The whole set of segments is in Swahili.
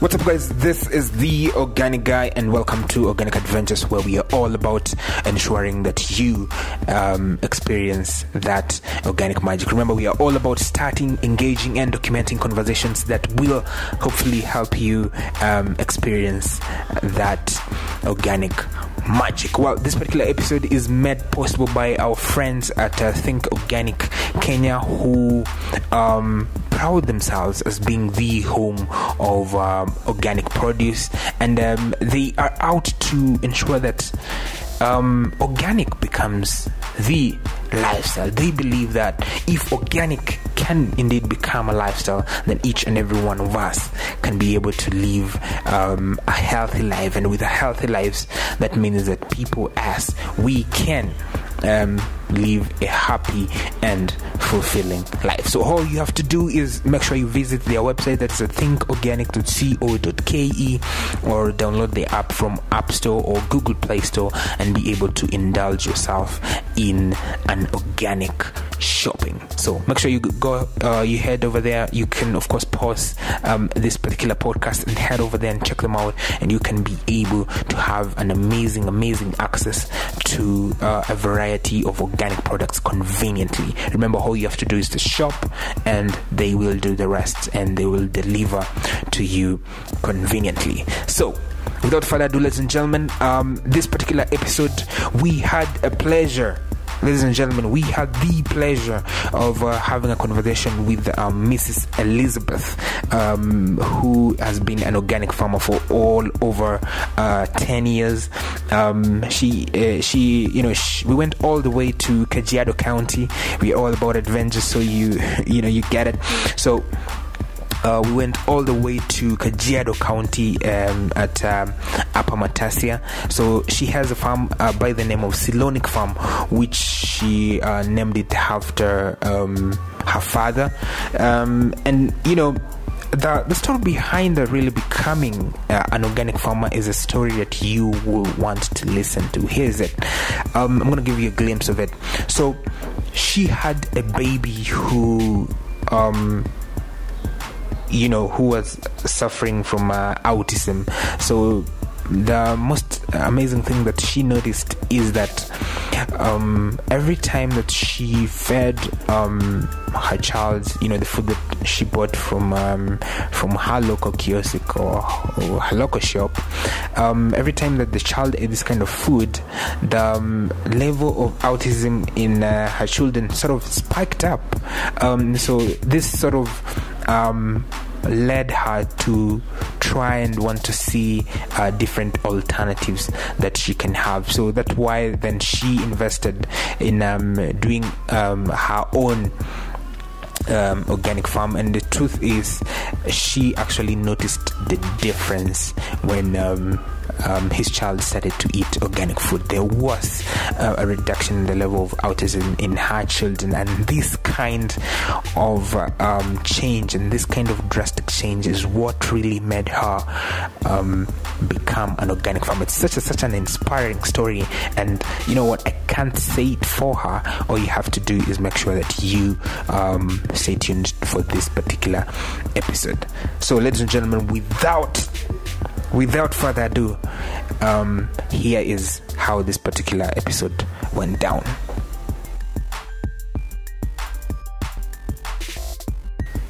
What's up, guys? This is the Organic Guy, and welcome to Organic Adventures, where we are all about ensuring that you um, experience that organic magic. Remember, we are all about starting, engaging, and documenting conversations that will hopefully help you um, experience that organic magic. Well, this particular episode is made possible by our friends at uh, Think Organic Kenya, who um, proud themselves as being the home of um, organic produce, and um, they are out to ensure that um, organic becomes the lifestyle. They believe that if organic can indeed become a lifestyle, then each and every one of us can be able to live um, a healthy life. And with a healthy lives, that means that people as we can um, live a happy and fulfilling life. So all you have to do is make sure you visit their website. That's thinkorganic.co.ke or download the app from App Store or Google Play Store and be able to indulge yourself in an organic shopping. So make sure you go, uh, you head over there. You can of course pause um, this particular podcast and head over there and check them out, and you can be able to have an amazing, amazing access to uh, a variety of organic products conveniently. Remember, all you have to do is to shop, and they will do the rest, and they will deliver to you conveniently. So without further ado, ladies and gentlemen, um, this particular episode, we had a pleasure. Ladies and gentlemen, we had the pleasure of uh, having a conversation with um, Mrs. Elizabeth, um, who has been an organic farmer for all over uh, 10 years. Um, she, uh, she, you know, she, we went all the way to Kajiado County. We're all about adventure, so you, you know, you get it. So, uh, we went all the way to Kajiado County um, at um, Upper Matasia. So she has a farm uh, by the name of Silonic Farm, which she uh, named it after um, her father. Um, and you know, the, the story behind her really becoming uh, an organic farmer is a story that you will want to listen to. Here's it. Um, I'm going to give you a glimpse of it. So she had a baby who um, you know who was suffering from uh, autism so the most amazing thing that she noticed is that um, every time that she fed um, her child, you know, the food that she bought from um, from her local kiosk or, or her local shop, um, every time that the child ate this kind of food, the um, level of autism in uh, her children sort of spiked up. Um, so this sort of um, led her to try and want to see uh, different alternatives that she can have. So that's why then she invested in um, doing um, her own. Um, organic farm, and the truth is, she actually noticed the difference when um, um, his child started to eat organic food. There was uh, a reduction in the level of autism in her children, and this kind of um, change and this kind of drastic change is what really made her um, become an organic farmer. It's such a, such an inspiring story, and you know what? I can't say it for her. All you have to do is make sure that you um, stay tuned for this particular episode. So, ladies and gentlemen, without without further ado, um, here is how this particular episode went down.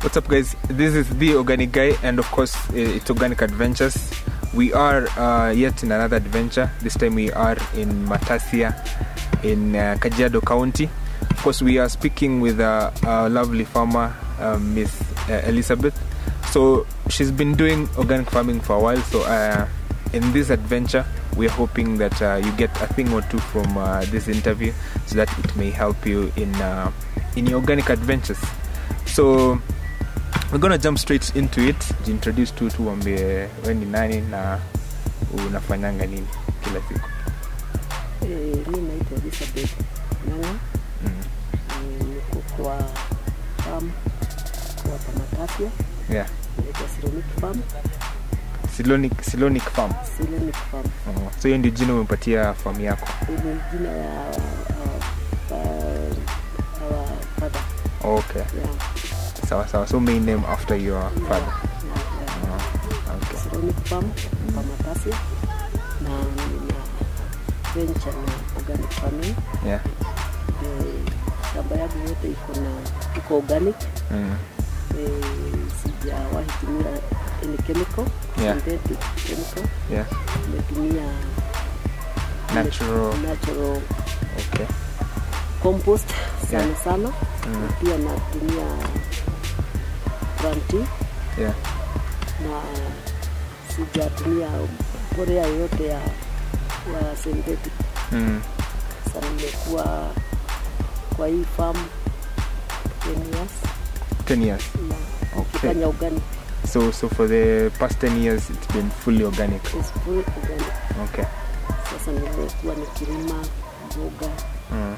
What's up, guys? This is the Organic Guy, and of course, it's Organic Adventures. We are uh, yet in another adventure. This time, we are in Matasia in uh, Kajiado County. Of course, we are speaking with a, a lovely farmer, uh, Miss Elizabeth so she's been doing organic farming for a while. So uh, in this adventure we're hoping that uh, you get a thing or two from uh, this interview so that it may help you in uh, in your organic adventures. So we're gonna jump straight into it. Introduce tu tuambie we ni nani na unafanyanga nini kila siku? Eh, mi naitwa Elizabeth Ng'ang'a. mm. Eh, niko kwa farm kwa yeah Silonic Farm. Silonic, Farm Silonic Farm oh. so hiyo ndio jina umepatia farm yako Ndio jina ya uh, uh, our father. okay Yeah, sawa sawa so main name after your father yeah, yeah. oh. okay Silonic farm na venture na organic farming. Yeah. Eh, shamba yangu yote iko na iko organic. Mm. Eh, sijawahi tumia any chemical, Yeah. synthetic chemical. Yeah. Natural. natural Okay. compost sana Yeah. sana. Mm. Pia natumia planting Yeah. na sijatumia mbolea yoyote ya, ya synthetic. Mm. sana nimekuwa kwa hii farm 10 years 10 years. na Okay. kufanya organic So so for the past 10 years it's been fully organic. It's fully organic. Okay. Sasa nimekuwa nikilima mboga Mm.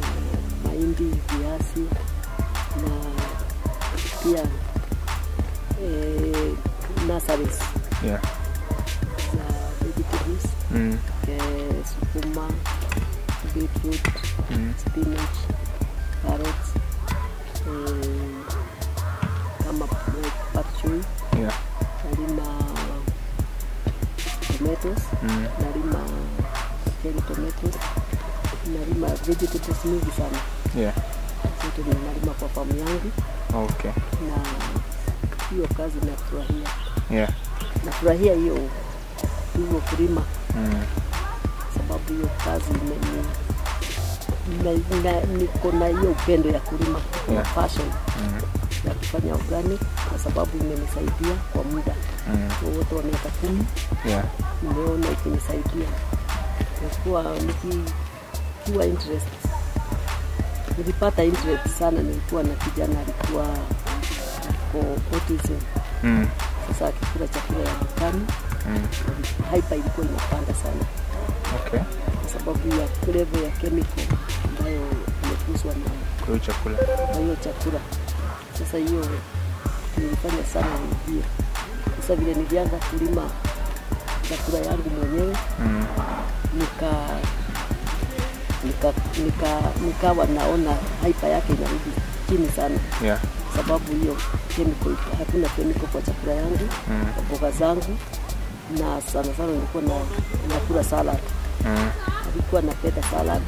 na mahindi, viazi na pia eh, nurseries Yeah. za vegetables Mm. eh, sukuma, beetroot, Mm. spinach, carrots, eh, eh, choy, Yeah. nalima tomatoes, Mm. nalima cherry tomatoes, nalima vegetables mingi sana. Yeah. Zote ninalima kwa famu yangu Okay. na hiyo kazi nafurahia, Yeah. nafurahia hiyo hiyo kulima Mm. sababu hiyo kazi imeni niko na hiyo upendo ya kulima na passion Mm. ya kufanya organic sababu imenisaidia kwa muda Mm. wowote wa miaka kumi Yeah. nimeona ikinisaidia nakuwa nikiwa interest nilipata interest sana nilikuwa na kijana alikuwa ako autism Mm. sasa akikula chakula ya dukani Mm. haipa ilikuwa inapanda sana Okay. kwa sababu ya level ya chemical ambayo imeguswa na Kwa hiyo chakula. na hiyo chakula. Sasa hiyo nilifanya sana nijie Sasa vile nilianza kulima chakula yangu mwenyewe Mm. nika nika nika nikawa naona haipa yake inarudi chini sana, Yeah. sababu hiyo chemical, hakuna chemical kwa chakula yangu Mm. mboga zangu, na sana sana nilikuwa na nakula salad, Mm. alikuwa napenda salad.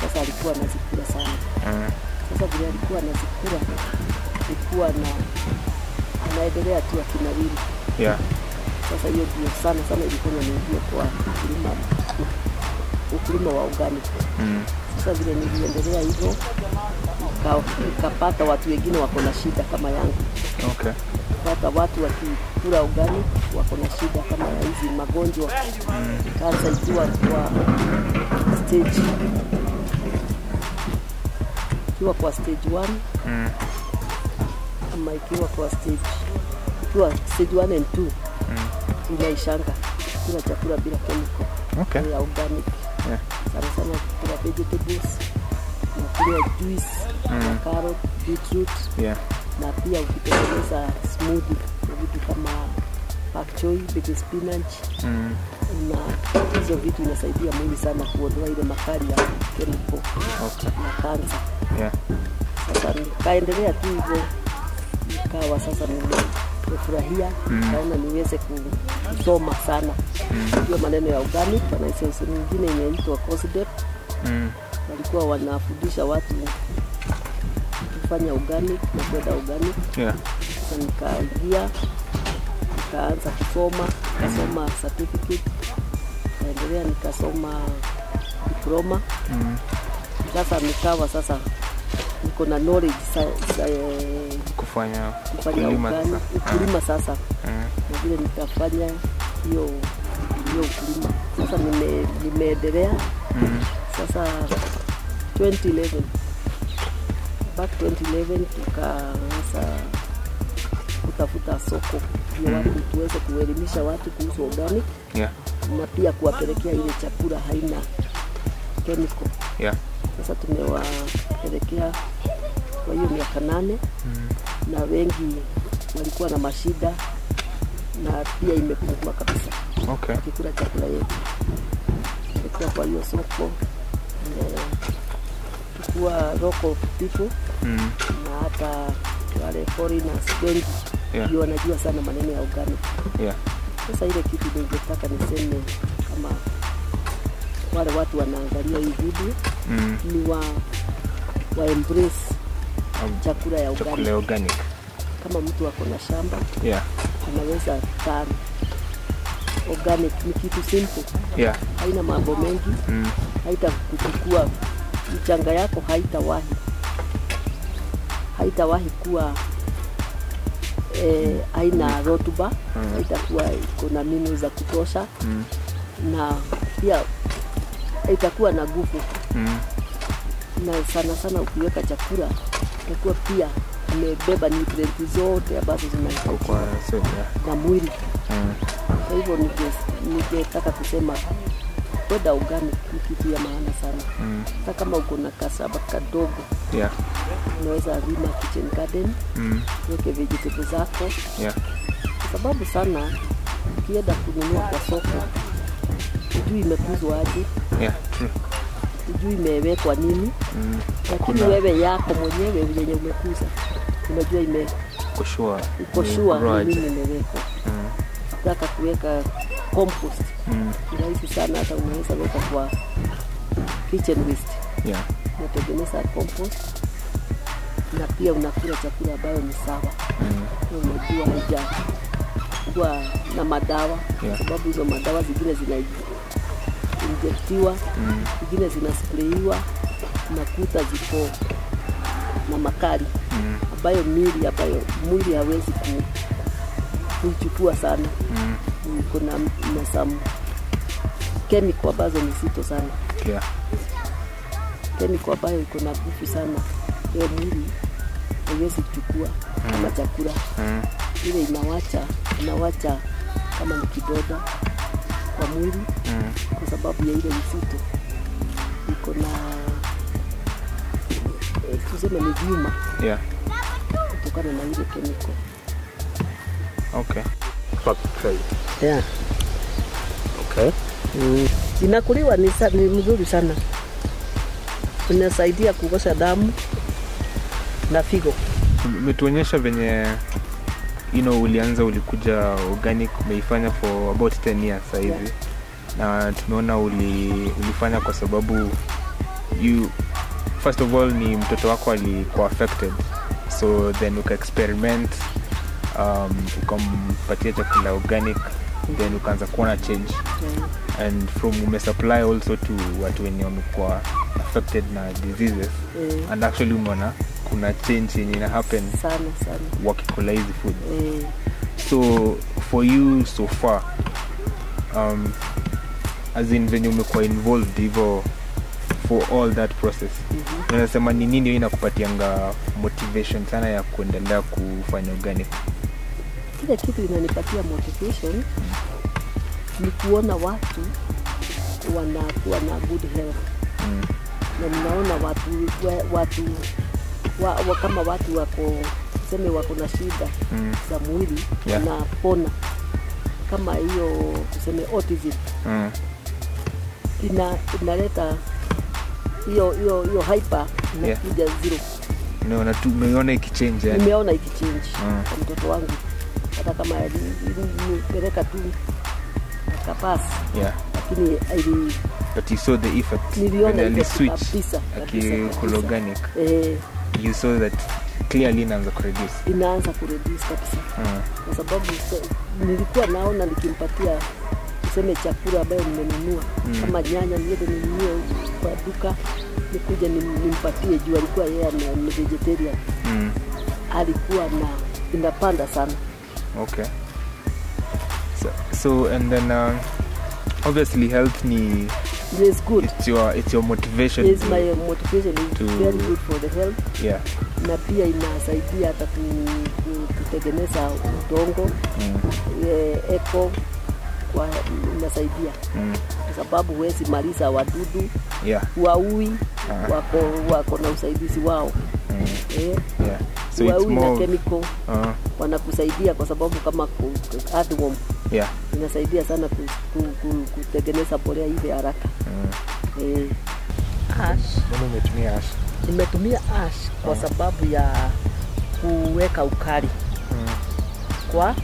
Sasa alikuwa anazikula sana Mm. sasa vile alikuwa anazikula alikuwa na anaendelea tu akinawili Yeah. Sasa hiyo ndio sana sana ilikuwa inaniingia kwa ukulima ukulima wa organic. Mm. Sasa vile niliendelea hivyo nika- nikapata watu wengine wako na shida kama yangu, Okay. pata watu wakikula organic wako na shida kama ya hizi magonjwa kansa ikiwa kwa stage ikiwa kwa stage 1 Mm. Ama ikiwa kwa stage ikiwa stage 1 and 2 Mm. inaishanga kula chakula bila chemical Okay. ya organic Yeah. sana sana kula vegetables nakula juice Mm. na carrot beetroot Yeah. na pia ukitengeneza smoothie na vitu kama pak choi, baby spinach Mm. na hizo vitu inasaidia mwili sana kuondoa ile makali ya chemical Okay. na kansa Yeah. sasa nikaendelea tu hivyo nikawa sasa nime- nimefurahia Mm. nikaona niweze kusoma sana hiyo maneno ya organic na lisensi nyingine inaitwa COSDEP Mm. walikuwa wanafundisha watu kufanya organic na kwenda organic Yeah. sasa nikaingia nikaanza kusoma nikasoma certificate kaendelea nikasoma diploma Mm. sasa nikawa sasa niko na knowledge sa, sa, eh, Kufanya kufanya ukulima sasa. ukulima sasa Mm. na vile nitafanya hiyo hiyo ukulima sasa nime, nimeendelea Mm. sasa 2011 back 2011 tukaanza kutafuta soko ya watu tuweze kuelimisha watu kuhusu organic Yeah. na pia kuwapelekea ile chakula haina chemical Yeah. sasa tumewapelekea kwa hiyo miaka nane Mm. na wengi walikuwa na mashida na pia imepungua kabisa Okay. kikula chakula yetu tumekuwa kwa hiyo soko kuwa local people Mm. na hata wale foreigners wengi Yeah. ndio wanajua sana maneno ya organic Yeah. Sasa ile kitu ningetaka niseme kama wale watu wanaangalia hii video mm. ni wa, wa embrace Um, chakula ya organic. Chakula organic Kama mtu ako na shamba yeah anaweza farm organic, ni kitu simple, yeah haina mambo mengi, mm. haita kuchukua mchanga yako, haitawahi haitawahi kuwa eh, haina rotuba, Mm. haitakuwa iko na minu za kutosha, Mm. na pia itakuwa na nguvu Mm. na sana sana ukiweka chakula itakuwa pia imebeba nutrients zote ambazo zinahitajika na mwili. mm. Kwa hivyo ninge- ningetaka kusema kwenda organic ni kitu ya maana sana. Mm. Hata kama uko na kasaba kadogo, yeah unaweza lima kitchen garden, mm. weke vegetable zako, yeah kwa sababu sana ukienda kununua kwa soko hujui imekuzwa aje, yeah true hujui imewekwa nini, mm. lakini Kuna- wewe yako mwenyewe yenye umekuza unajua ime kushua Right. nini imewekwa. mm. Ukitaka kuweka compost mm. rahisi sana, hata unaweza weka kwa kitchen waste, yeah unatengeneza compost na pia unakula chakula ambayo ni sawa, mm. Unajua haija kuwa na madawa Yeah. sababu hizo madawa zingine zina zingine Mm. zinaspreiwa zinasprayiwa, unakuta ziko na makali Mm. ambayo mili ambayo mwili hawezi ku, kuichukua sana Mm. kuna na some chemical ambazo ni zito sana, yeah kemiko ambayo iko na nguvu sana, hiyo mwili haiwezi kuchukua kama chakula. mm. Ile inawacha inawacha kama ni kidoda kwa mwili, Mm. kwa sababu ya ile mzito iko na eh, tuseme ni vyuma yeah kutokana na ile kemiko okay. Yeah. okay Mm. Inakuliwa ni, ni mzuri sana, inasaidia kuosha damu na figo. umetuonyesha venye you know, ulianza ulikuja organic umeifanya for about 10 years sahizi Yeah. na tumeona uli, ulifanya kwa sababu you first of all ni mtoto wako alikuwa affected. So then ukaexperiment um, ukampatia chakula organic then ukaanza kuona change. Eh, and from umesupply also to watu wenye wamekuwa affected na diseases mm. and actually umeona kuna change yenye ina happen wakikula hizi food mm. so for you so far um, as in venye umekuwa involved hivyo for all that process mm-hmm. unasema ni nini inakupatianga motivation sana ya kuendelea kufanya organic kila kitu inanipatia motivation ni kuona watu wanakuwa na good health mm. na ninaona watu wa, watu wa, wa, kama watu wako tuseme wako na shida Mm. za mwili Yeah. pona kama hiyo tuseme autism Mm. ina inaleta hiyo hiyo hiyo hyper inakuja zero. Unaona tu umeiona ikichange yani. Nimeona ikichange Mm. kwa mtoto wangu, hata kama nipeleka tu akapasi, yeah. Lakini ili but you saw the effect niliona effect kabisa, kabisa, akikula kabisa. organic eh, you saw that clearly inaanza kureduce. Inaanza kureduce kabisa, mm. kwa sababu so- nilikuwa naona nikimpatia tuseme chakula ambayo nimenunua. Mm. kama nyanya, niende ninunue kwa duka nikuja nimpatie juu alikuwa yeye ni vegetarian, Mm. alikuwa na inapanda sana. Okay so, so and then uh, obviously health ni It's good. it's your it's your motivation Yes, to- my motivation is to- very good for the health yeah na pia inasaidia hata kutengeneza udongo mm. eh, eco kwa inasaidia Mm. kwa sababu huwezi maliza wadudu yeah waui Ah. wako, wako na usaidizi wao mm. eh, yeah so it's more... na chemical uh-huh. wanakusaidia kwa sababu kama earthworm yeah inasaidia sana ku, ku, ku, kutengeneza mbolea ile haraka mm. eh. Ash. Umetumia ash Nimetumia ash kwa mm. sababu ya kuweka ukali mm. kwa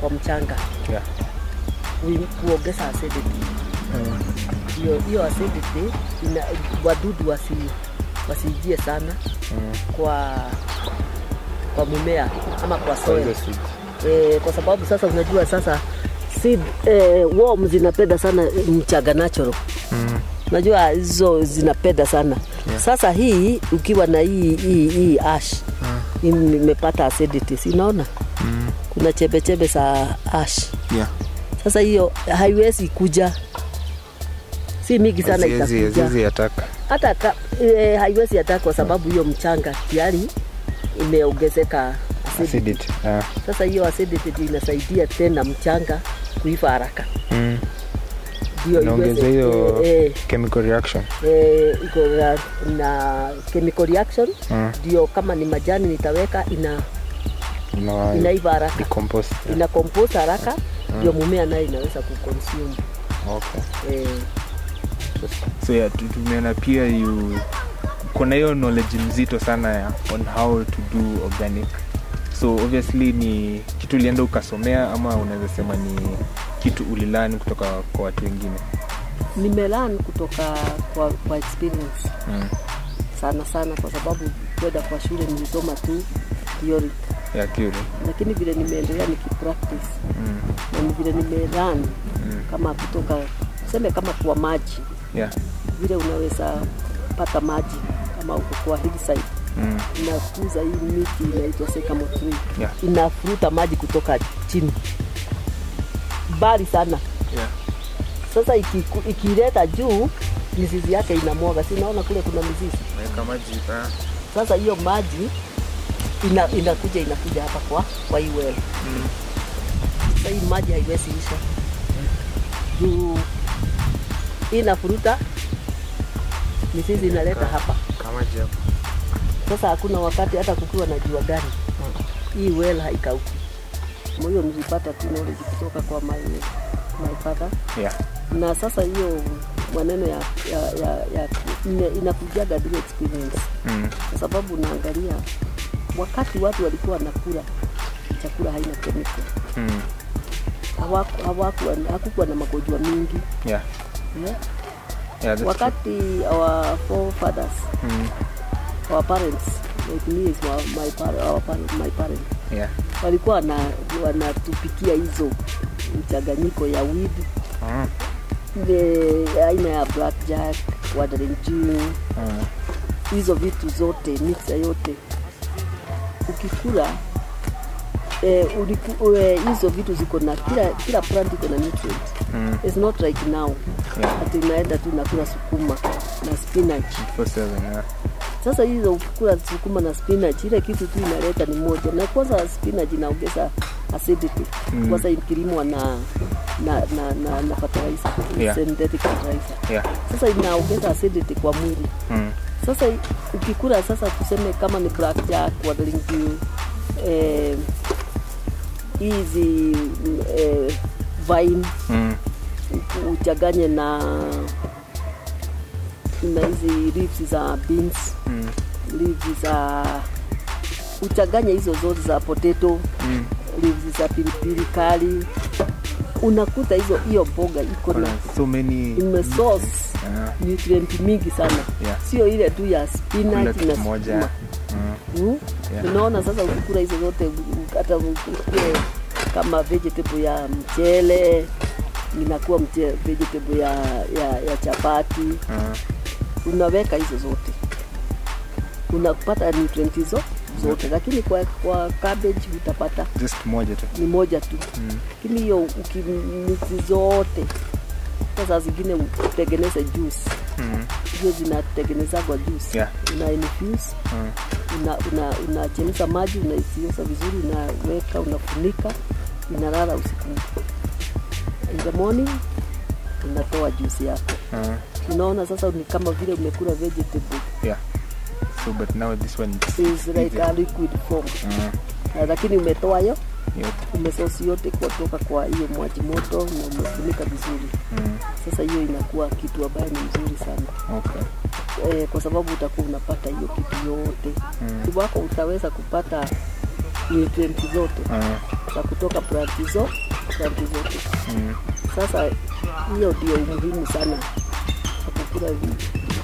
kwa mchanga yeah kuongeza acidity. Mm. Hiyo hiyo acidity ina wadudu wasi wasiingie sana Mm. kwa kwa mimea ama kwa Kwa soil. Eh, kwa sababu sasa unajua sasa seed eh, worm zinapenda sana mchanga natural Mm. Najua hizo zinapenda sana Yeah. sasa hii ukiwa na hii hii, hii ash mm. imepata acidity unaona Mm. kuna chembechembe za ash Yeah. sasa hiyo haiwezi kuja si mingi sana itakuja hata e, haiwezi hata kwa sababu hiyo mchanga tayari imeongezeka acidity. Yeah. Ah. Sasa hiyo acidity ndio inasaidia tena mchanga kuiva haraka, Mm. ndio Inaongeza hiyo eh, chemical reaction. eh, iko na, na chemical reaction ndio, Mm. kama ni majani nitaweka ina no, inaiva haraka decompose. ina compose haraka ndio mm. mumea nayo inaweza kuconsume Okay. eh, so yeah, tu- tumeona pia you kuna hiyo knowledge mzito sana ya on how to do organic so obviously ni kitu ulienda ukasomea ama unaweza sema ni kitu ulilan kutoka kwa watu wengine nimelan kutoka kwa, kwa experience mm. sana sana kwa sababu kwenda kwa shule nilisoma tu theory lakini vile nimeendelea nikipractice Mm. na vile nimelan Mm. kama kutoka tuseme kama kwa maji Yeah. vile unaweza pata maji kama uko kwa hillside Mm. inakuza hii miti inaitwa sycamore tree Yeah. inafuruta maji kutoka chini mbali sana Yeah. sasa ikileta iki juu mizizi yake inamwaga si naona kule kuna mizizi sasa hiyo maji ina, inakuja inakuja hapa kwa kwa hii well Mm. sasa hii maji haiwezi isha juu inafuruta mizizi inaleta hapa kama. Sasa hakuna wakati hata kukiwa na jua gani hii well haikauki Moyo hiyo nilipata tu knowledge kutoka kwa my, my father Yeah. na sasa hiyo maneno ya, ya, ya, ya ina- inakujaga bila experience Mm. kwa sababu unaangalia wakati watu walikuwa wanakula chakula haina chemical Mm. hakukuwa na magonjwa mingi Yeah. yeah. Yeah, true. wakati our forefathers Mm. Our parents like me is my, my, par- our parent, my parents Yeah. walikuwa wana, wanatupikia hizo mchanganyiko ya weed mm. ile aina ya blackjack wandering gin Ah. hizo vitu zote mixa yote ukikula eh, uliku, eh, hizo vitu ziko na kila kila plant iko na nutrient Mm. it's not like now Yeah. ati unaenda tu nakula sukuma na spinach For seven, yeah. Sasa hizo kula sukuma na spinach ile kitu tu inaleta ni moja na kwanza spinach inaongeza acidity Mm. kwanza ikilimwa na na na na, na fertilizer Yeah. synthetic fertilizer Yeah. sasa inaongeza acidity kwa mwili Mm. sasa ukikula sasa tuseme kama ni blackjack wadalingi eh, hizi eh, vine Mm. uchaganye na na hizi leaves za beans Mm. leaves za uchanganya hizo zote za potato Mm. leaves za pilipili kali unakuta hizo hiyo mboga iko na so many imesource Yeah. nutrient mingi sana Yeah. sio ile tu ya spinach na moja. sukuma Mm. Mm? Yeah. unaona sasa ukikula hizo zote hata ukule kama vegetable ya mchele inakuwa vegetable ya, ya, ya chapati Ah. Unaweka hizo zote unapata nutrient hizo zote lakini kwa, kwa cabbage utapata Just moja tu. ni moja tu Mm. lakini hiyo ukimizi zote sasa zingine utengeneze juice Mm. hizo zinatengenezagwa juice Yeah. una infuse Mm. una una unachemsha maji unaisiosha vizuri unaweka unafunika inalala usiku in the morning unatoa juice yako Ah. Unaona sasa ni kama vile umekula vegetable Yeah. So but now this one is like a liquid form Ah. Na lakini umetoa yo umesosi yote kutoka kwa hiyo mwaji moto na umefunika vizuri Mm. sasa hiyo inakuwa kitu ambayo ni mzuri sana Okay. e, kwa sababu utakuwa unapata hiyo kitu yote Mm. wako utaweza kupata nutrient zote mm. za kutoka plant zo planti zote Mm. Sasa hiyo ndio umuhimu sana wa kukula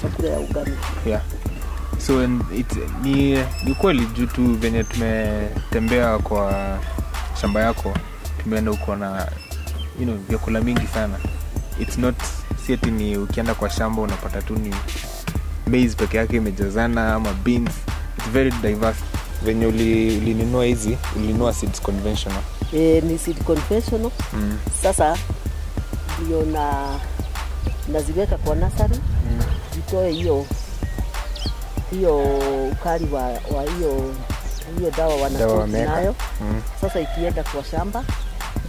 chakula ya yeah. So it, ni, ni kweli juu tu venye tumetembea kwa shamba yako tumeenda huko na you know, vyakula mingi sana. Its not sieti ni ukienda kwa shamba unapata tu ni maize peke yake imejazana ama beans. Its very diverse. Venye ulininua ulinunua hizi ulinunua seeds conventional. E, ni seed conventional. mm. Sasa ndio na naziweka kwa nasari Mm. zitoe hiyo hiyo ukali wa wa hiyo hiyo dawa Dawa wanatoa wameweka. nayo. Mm. Sasa ikienda kwa shamba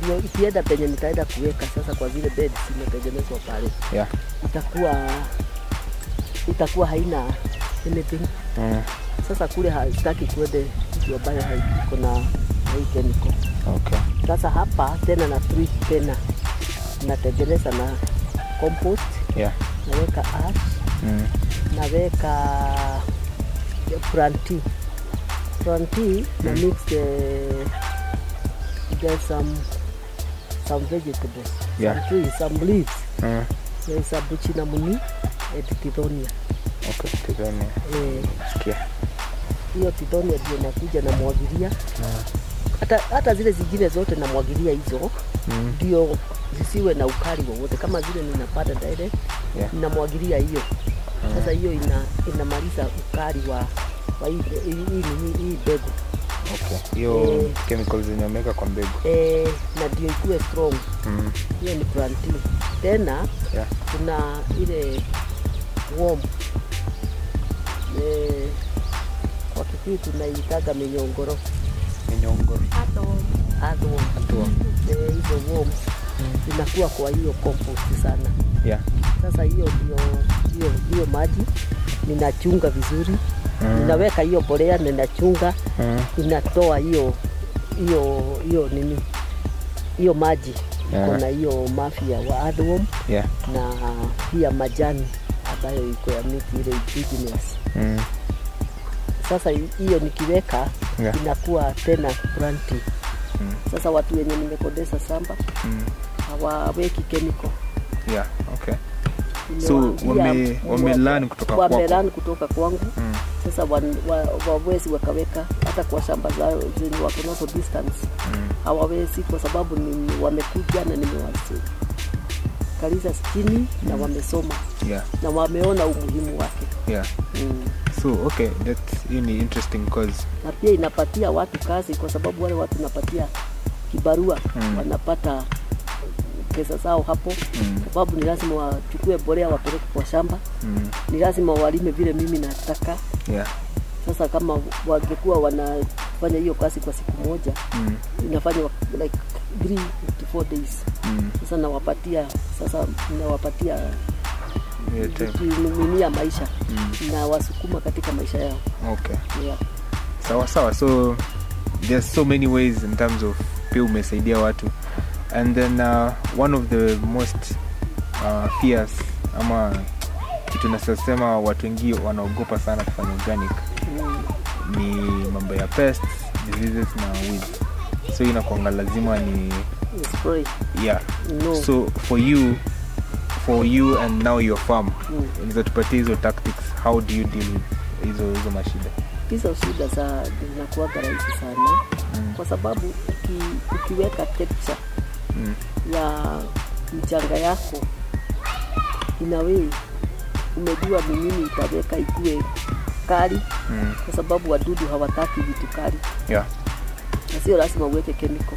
ndio ikienda penye nitaenda kuweka sasa, kwa zile bed zimetengenezwa pale, yeah itakuwa itakuwa haina anything. mm. Sasa kule hazitaki kuende kitu ambayo haiko na hii chemical. okay Sasa hapa tena na treat tena natengeneza na compost, yeah. Naweka ash, mm. naweka planti planti na mix the, there's some some vegetables. Yeah. some trees some leaves. Mm. there is a buchinamuni and tithonia okay tizame eh, hiyo tithonia ndio nakuja namwagilia hata, hata zile zingine zote namwagilia hizo ndio mm. ndio zisiwe na ukali wowote. Kama zile ninapata direct yeah. namwagilia hiyo. Mm. sasa hiyo ina, inamaliza ukali wa, wa hii, mbegu. Okay. Hiyo Eh. chemicals zenye wameweka kwa mbegu. E, na ndio ikuwe strong. Mm. hiyo ni plantain tena yeah. kuna ile worm. E, kwa kikuyu tunaitaga minyongoro earthworm. Eh, hizo worms zinakuwa kwa hiyo compost sana yeah sasa hiyo ndio hiyo hiyo maji ninachunga vizuri Mm. ninaweka hiyo mbolea ninachunga mm. inatoa hiyo hiyo hiyo nini hiyo maji Yeah. Kuna hiyo mafia wa earthworm yeah na pia majani ambayo iko ya miti ile indigenous. mm. Sasa hiyo nikiweka Yeah. inakuwa tena planting. Mm. Sasa watu wenye nimekodesa samba Mm. hawaweki chemical. yeah okay So, wame- kutoka kwako. wamelearn kutoka kwangu mm. sasa wawezi wa- wakaweka hata kwa shamba zao zenye wako nazo distance Mm. hawawezi kwa sababu ni wamekuja na nimewakaliza chini na wamesoma yeah na wameona umuhimu wake yeah mm. So okay that's hii ni interesting cause na pia inapatia watu kazi kwa sababu wale watu napatia kibarua Mm. wanapata pesa zao hapo Mm. sababu ni lazima wachukue borea wapeleke kwa shamba mm. ni lazima walime vile mimi nataka yeah sasa kama wangekuwa wanafanya hiyo kazi kwa siku moja mm. inafanya like 3 to 4 days Mm. sasa nawapatia sasa nawapatia Ya maisha Mm. na wasukuma katika maisha yao. Okay. Yeah. sawa sawa. So there's so many ways in terms of pia umesaidia watu. And then uh, one of the most uh, fears ama kitu nasema watu wengi wanaogopa sana kufanya organic mm. ni mambo ya pests diseases na weeds so inakwanga lazima ni spray. Yeah. No. So for you for you and now your farm. Mm. hizo tactics. How do you deal with hizo hizo mashida? Hizo shida za zinakuwaga rahisi sana. Mm. kwa sababu uki, ukiweka texture Mm. ya mchanga yako inawei umejua ni nini utaweka ikue kali. Mm. kwa sababu wadudu hawataki vitu kali. Yeah. Na sio lazima uweke kemiko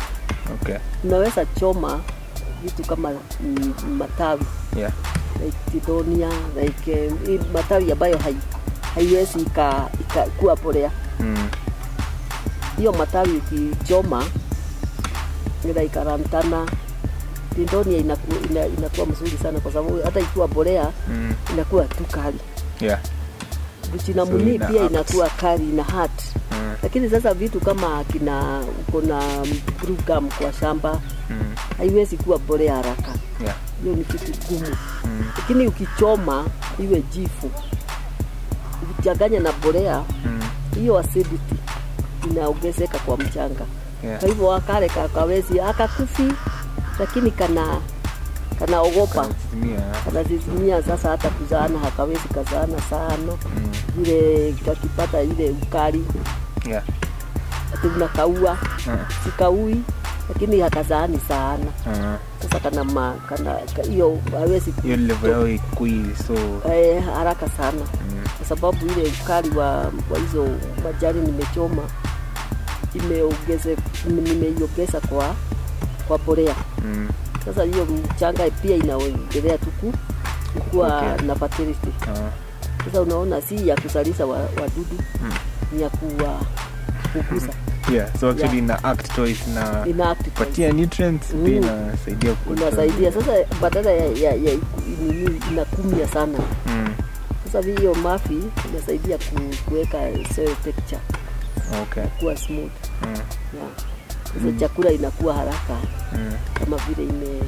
okay. Unaweza choma vitu kama mm, matawi. Yeah. Like tithonia like um, matawi ambayo hai, haiwezi ika- ikakuwa polea mm. hiyo matawi ukichoma like rantana tindonia inakuwa, ina, inakuwa mzuri sana kwa sababu hata ikiwa polea Mm. inakuwa tu kali. Yeah. Buchinamuni So pia inakuwa kali na hat mm. lakini sasa vitu kama kina uko na blue kwa shamba. Mm. Haiwezi kuwa bore haraka. Yeah. Hiyo ni kitu gumu mm. lakini ukichoma iwe jifu. Ukichanganya na bolea Mm. hiyo acidity inaongezeka kwa mchanga. Yeah. Kwa hivyo akale kakawezi akakufi lakini kana kanaogopa kanazizimia sasa hata kuzaana hakawezi kazaana sana. Mm. ile kakipata ile ukali. Yeah. ati unakaua. Uh, sikaui lakini hakazaani sana. Sasa kanama kana hiyo hawezi hiyo level yao ikui so eh, haraka sana. Mm, kwa sababu ile ukali wa, wa hizo majani nimechoma imeongeze nimeiongeza kwa kwa borea. Mm, sasa hiyo mchanga pia inaendelea tuku kuwa Okay. na fertility. Uh, sasa unaona si ya kuzalisha wa- wadudu Mm. ni ya kuwa kukuza yeah so actually ina act twice na ina nutrients Mm. pia inasaidia inasaidia. Sasa badala ya, ya, ya inakumia sana. Mm, sasa hiyo mafi inasaidia ku- kuweka cell texture. Okay. Kuwa smooth. Mm, yeah. sasa chakula inakuwa haraka. Mm, kama vile ime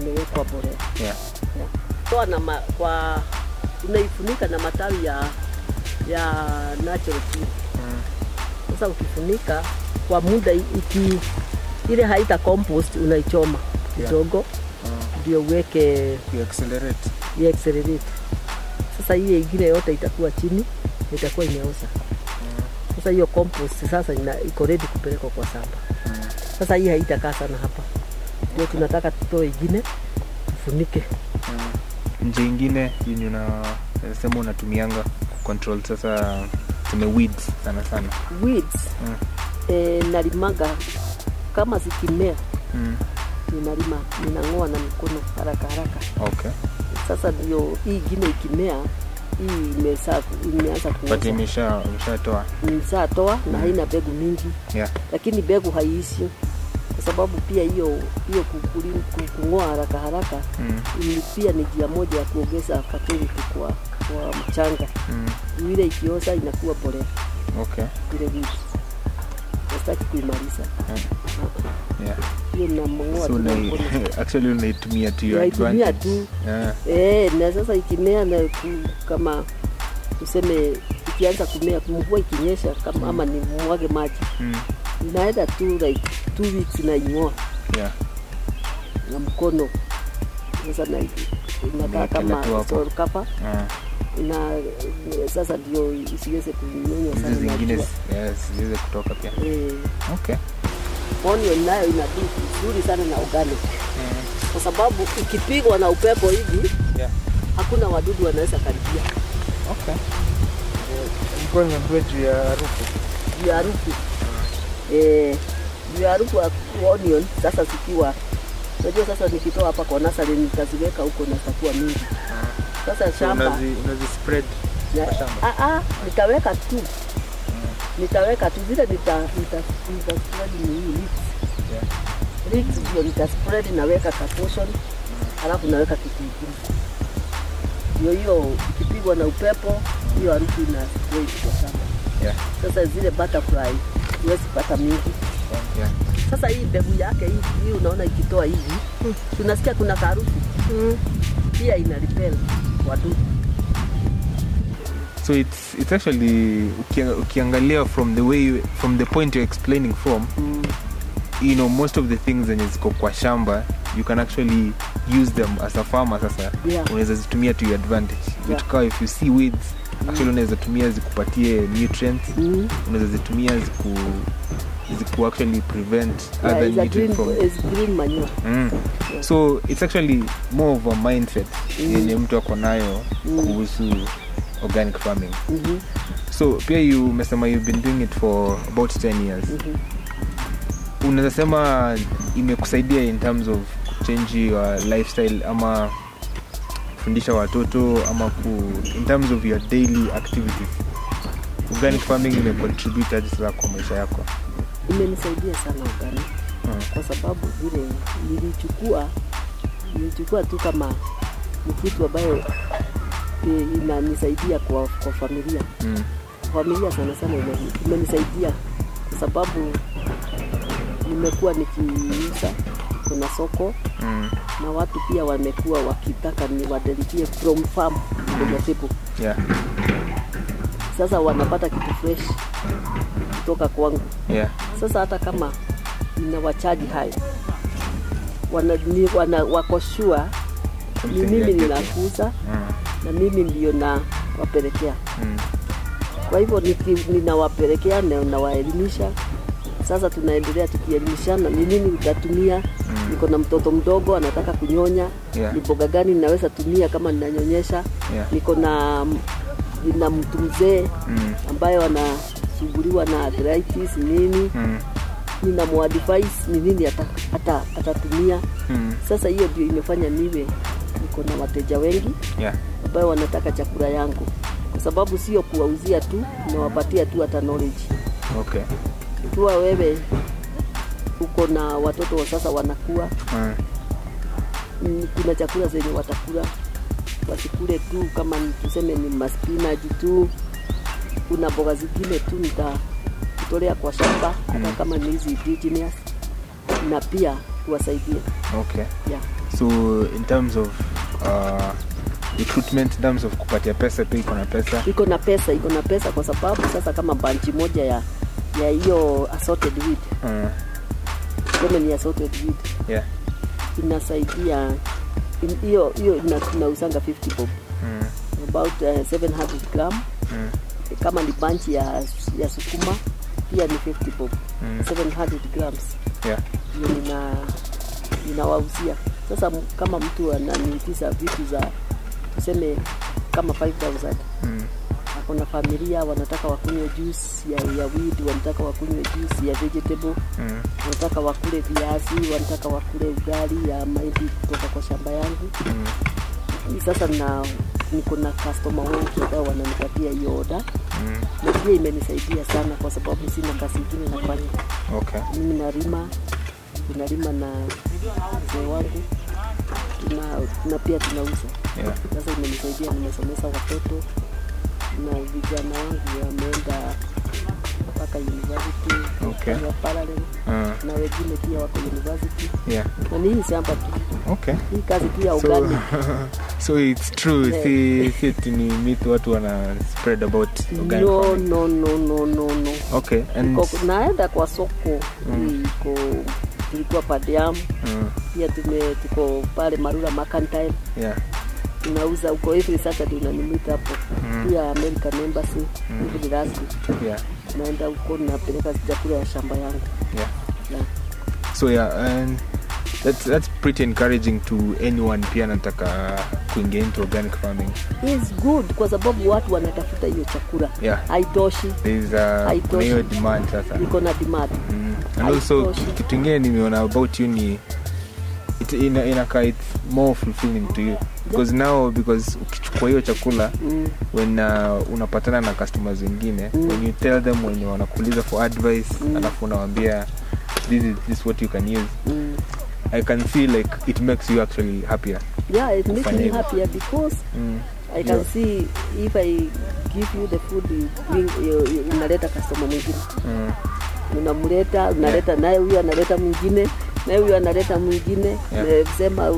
imewekwa borea yeah. Yeah. toa na ma, kwa unaifunika na matawi ya ya natural tea. mm, Sasa ukifunika kwa muda iki ile haita compost unaichoma Yeah. kidogo yeah. ndio uweke accelerate, accelerate. Sasa hiyo ingine yote itakuwa chini itakuwa imeoza. Sasa hiyo compost sasa ina, iko ready kupelekwa kwa shamba. mm, Sasa hii haitakaa sana hapa, ndio okay. tunataka tutoe ingine tufunike. mm. Nje ingine yenye unasema unatumianga control sasa tuseme weeds sana sana. Weeds? Mm, e, nalimaga kama zikimea. Mm, ninalima ninang'oa na mikono haraka haraka. okay. Sasa ndio hii ingine ikimea hii imeanza kuoza. Imesha imeshatoa. Nimeshatoa na haina mbegu mingi, yeah. Lakini mbegu haiishi kwa sababu pia hiyo hiyo kung'oa haraka haraka mm, ni pia ni njia moja ya kuongeza fertility kwa kwa mchanga. mm, Ile ikioza inakuwa polea okay. Ile vitu. Nasitaki kuimaliza. Yeah. Hiyo, namng'oa tu unaitumia your Naitumia tu. Yeah. Eh, na sasa ikimea na ku- kama tuseme ikianza kumea, mvua ikinyesha kama mm. ama ni mwage maji, mm, inaenda tu like two weeks inaing'oa yeah. Na mkono. Sasa na inakaa kama tu hapo. sol kapa. Ah, na sasa ndio isiweze kunyonya sana na zingine ziweze kutoka pia. Eh, okay. Onion nayo inadu vizuri sana na organic. Kwa sababu ikipigwa na upepo hivi yeah. hakuna wadudu wanaweza karibia. Okay. Yeah. nimeambiwa juu ya harufu. Juu ya harufu eh, juu ya harufu ya onion sasa zikiwa unajua sasa nikitoa hapa kwa nasari nitaziweka huko na zitakuwa mingi. Sasa so shamba. unazi, unazi spread na- kwa shamba? ah, ah, nitaweka tu. Nitaweka tu zile nita, nita, nita spread ni hii leaves. yeah. Leaves ndio nita spread naweka ka portion alafu naweka kitu kingine Hiyo hiyo ikipigwa na upepo hiyo harufu ina spread kwa shamba. Yeah. Sasa zile butterfly huwezi pata mingi yeah. Sasa hii mbegu yake hii, hii unaona ikitoa hivi tunasikia kuna kaharufu pia ina repel. Wadudu so it's it's actually ukiangalia from the way from the point you're explaining from mm. you know most of the things zenye ziko kwa shamba you can actually use them as a farmer sasa. Yeah. unaweza zitumia to your advantage. Yeah. vitu if you see weeds actually unaweza tumia zikupatie nutrients Mm. unaweza zitumia ziku ziku actually prevent Yeah, other nutrients from green manure. mm. Yeah. so it's actually more of a mindset Mm. yenye mtu ako nayo Mm. kuhusu organic farming Mhm, so pia you umesema you've been doing it for about 10 years mhm. unaweza sema imekusaidia in terms of change your lifestyle ama kufundisha watoto ama ku, in terms of your daily activities organic farming imecontribute aje sasa kwa maisha yako imenisaidia sana organic hmm. kwa sababu vile nilichukua nilichukua tu kama ni kitu ambayo eh, inanisaidia kwa, kwa familia Mm. familia sana sana ime- imenisaidia kwa sababu nimekuwa nikiuza kuna soko Mm. na watu pia wamekuwa wakitaka ni wadelikie from farm kwenye table. Yeah. Sasa wanapata kitu fresh kutoka kwangu. Yeah. Sasa hata kama ninawachaji hayo, wana, ni, wana, wako sure ni mimi ninakuza Mm. na mimi ndio nawapelekea Mm. kwa hivyo ninawapelekea na nawaelimisha sasa tunaendelea tukielimishana ni nini utatumia Mm. niko na mtoto mdogo anataka kunyonya Yeah. ni mboga gani ninaweza tumia kama ninanyonyesha Yeah. niko na na mtu mzee Mm. ambayo anasumbuliwa na arthritis nini Mm. ninamwadvise ni nini ata, ata, atatumia Mm. sasa hiyo ndio imefanya niwe niko na wateja wengi Yeah. ambayo wanataka chakula yangu kwa sababu sio kuwauzia tu nawapatia tu hata knowledge Okay. Ikiwa wewe uko na watoto wa sasa wanakuwa Mm. mm, kuna chakula zenye watakula wasikule tu kama tuseme ni maspinaji tu kuna mboga zingine tu nitakutolea kwa shamba hata Mm. kama ni hizi indigenous na pia kuwasaidia Okay. yeah. So in terms of uh, recruitment, in terms of kupatia pesa pia iko na pesa. iko na pesa iko na pesa kwa sababu sasa kama banchi moja ya ya hiyo assorted weed Mm. Kama ni assorted weed Yeah. inasaidia in- hiyo hiyo ina- tunauzanga 50 bob Mm. about uh, 700 gram Mm. kama ni bunch ya, ya sukuma pia ni 50 bob Mm. 700 grams Yeah. hiyo nina ninawauzia sasa kama mtu ananiitisha vitu za tuseme kama 5000 Mm. Ako na familia wanataka wakunywe juice ya, ya weed wanataka wakunywe juice ya vegetable Mm. wanataka wakule viazi wanataka wakule ugali ya mahindi kutoka kwa shamba yangu Mm. Sasa na niko na customer wengi ambao wananipatia hiyo oda Mm. na pia imenisaidia sana kwa sababu sina kazi ingine nafanya Okay. mimi narima tunalima na mzee wangu tuna, na pia tunauza Yeah. sasa imenisaidia nimesomesa watoto na vijana wangu wameenda mpaka university Okay. wa parallel Uh, na wengine pia wako university yeah. na ni hii shamba tu Okay. hii kazi ya So, organic so it's true Yeah. si si ati ni myth watu wana spread about organic no, farming. no, no, no, no, no. Okay. And Iko- naenda kwa soko mm. iko tulikuwa Padiam mm, pia tume tuko pale Marura Mercantile yeah. Tunauza huko every Saturday unanimita hapo Mm. pia American Embassy Mm. every rasmi Yeah. naenda huko napeleka chakula ya shamba yangu Yeah. yeah. So yeah, and that's that's pretty encouraging to anyone pia anataka kuingia into organic farming. is good kwa sababu watu wanatafuta hiyo chakula Yeah. haitoshi uh, Haitoshi. demand sasa. iko na demand Mm. And also kitu ingine nimeona about you ni it, ina, inakaa it's more fulfilling to you because now because ukichukua hiyo chakula mm. when uh, unapatana na customers wengine Mm. when you tell them wenye wanakuuliza for advice Mm. alafu unawambia this is, this what you can use Mm. i can see like it makes you actually happier yeah it makes me happier because mm. I can Yeah. see if I give you the food unaleta customer mwingine Mm. unamleta unaleta yeah. naye huyu analeta mwingine naye huyu analeta mwingine Yeah. Eh, sema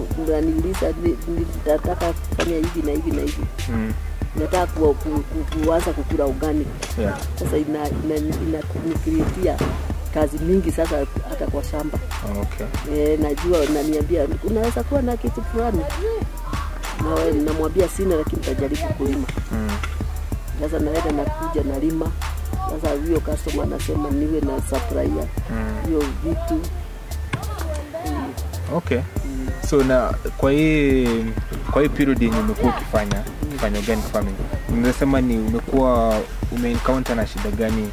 ni- nitataka kufanya hivi na hivi na hivi Mm. nataka ku, ku, ku, kuanza kukula organic Yeah. sasa ina, ina, ina, ina kazi mingi sasa hata kwa shamba okay. e, najua naniambia unaweza kuwa na kitu fulani na namwambia sina lakini tajaribu kulima Mm. sasa naenda nakuja nalima sasa huyo customer anasema niwe na supplier Mm. hiyo vitu Mm, okay. Mm. so na kwa hii kwa hii period yenye umekuwa ukifanya kufanya organic farming nimesema ni umekuwa umeencounter na shida gani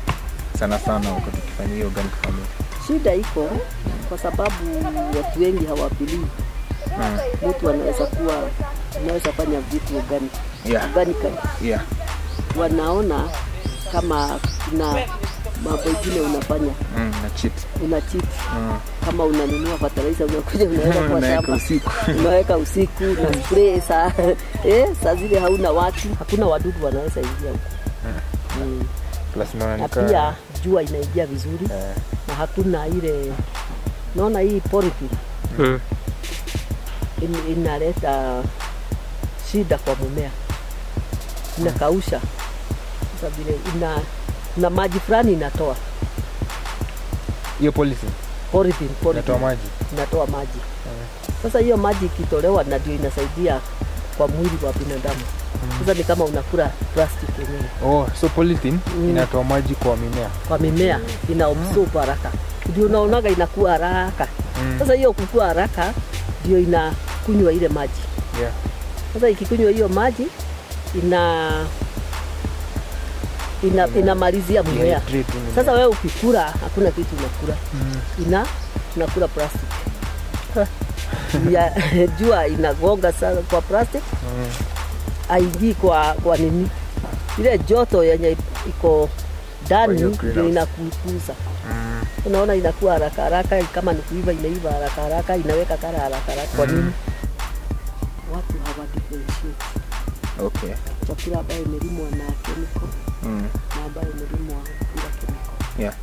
sana sana wakati ukifanya hiyo organic farming? Shida iko kwa sababu watu wengi hawapilii mm. mtu anaweza kuwa anaweza fanya vitu organic. Yeah. Organically. Yeah. Wanaona kama kuna mambo ingine unafanya. Mm. na cheat. Una cheat. Mm. kama unanunua fertilizer unakuja unaweka kwa shamba. usiku. Unaweka usiku na spray saa eh, saa zile hauna watu. Hakuna wadudu wanaweza ingia huko. Mm. plus na pia jua inaingia vizuri. Eh, na hakuna ile naona hii porti in, inaleta shida kwa mumea inakausha. Sasa vile ina na maji fulani inatoa hiyo policy polythene, inatoa maji inatoa maji Sasa hiyo maji ikitolewa na ndio inasaidia kwa mwili wa binadamu. Sasa ni kama unakula plastic yenyewe oh, so polythene Mm. inatoa maji kwa mimea kwa mimea, ina absorb haraka, ndio unaonaga inakuwa haraka. Mm. Sasa hiyo kukua haraka ndio inakunywa ile maji. yeah. Sasa ikikunywa hiyo maji ina ina inamalizia mmea. Sasa wewe ukikula hakuna kitu unakula, Mm. ina unakula plastic ya jua inagonga sana kwa plastic, Mm. aingii kwa kwa nini ile joto yenye iko ndani ndio inakukuza. Mm. Unaona inakuwa haraka haraka, kama ni kuiva imeiva haraka haraka, inaweka kara haraka haraka. Kwa Mm. nini? Watu hawa differentiate okay chakula ambayo imelimwa na chemical mm. na ambayo imelimwa bila chemical, yeah.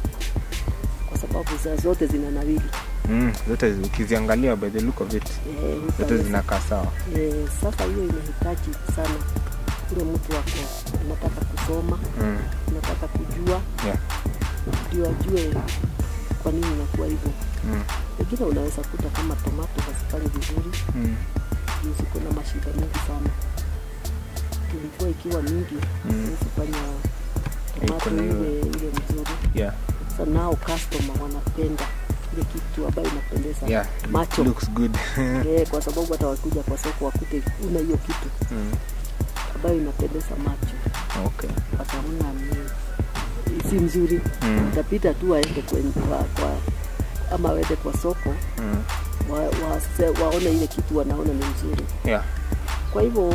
kwa sababu za zote zina nawili mm. zote ukiziangalia by the look of it yeah, zote zinakaa sawa yeah, sasa hiyo inahitaji sana ule mtu wako anataka kusoma, mm. anataka kujua yeah. ndio ajue kwa nini inakuwa hivyo. mm. Pengine unaweza kuta kama tomato hazifanyi vizuri Mm. ziko na mashida mingi sana. Mvua ikiwa mingi Mm. fanya tomato ile ile mzuri. yeah. Sasa nao customer wanapenda ile kitu ambayo inapendeza yeah. macho looks good eh, kwa sababu hata wakuja kwa soko wakute una hiyo kitu mm. ambayo inapendeza macho, okay wataona si mzuri Mm. utapita tu waende kwa, kwa ama waende kwa soko mm. wa, wa, waone ile kitu wanaona ni mzuri. yeah. Kwa hivyo